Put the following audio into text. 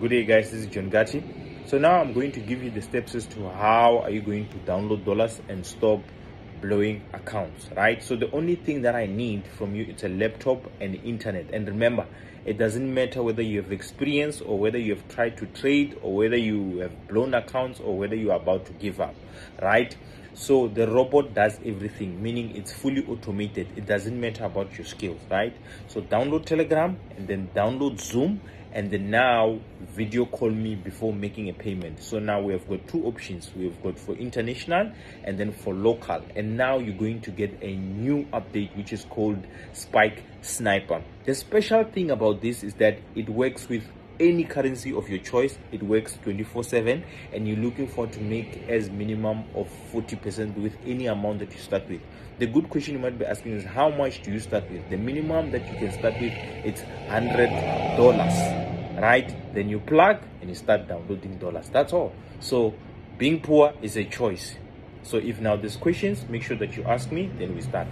good day guys. This is john ghatti so now i'm going to give you the steps as to how are you going to download dollars and stop blowing accounts right? So the only thing that i need from you it's a laptop and internet. And remember it doesn't matter whether you have experience or whether you have tried to trade or whether you have blown accounts or whether you are about to give up right? So the robot does everything meaning it's fully automated. It doesn't matter about your skills right? So download telegram and then download zoom and then now video call me before making a payment. So now we have got two options. We've got for international and then for local. And now you're going to get a new update which is called spike sniper. The special thing about this is that it works with any currency of your choice. It works 24 7 and you're looking for to make as minimum of 40 percent with any amount that you start with. The good question you might be asking is how much do you start with? The minimum that you can start with it's 100 dollars right? Then you plug and you start downloading dollars. That's all. So being poor is a choice. So if now there's questions make sure that you ask me then we start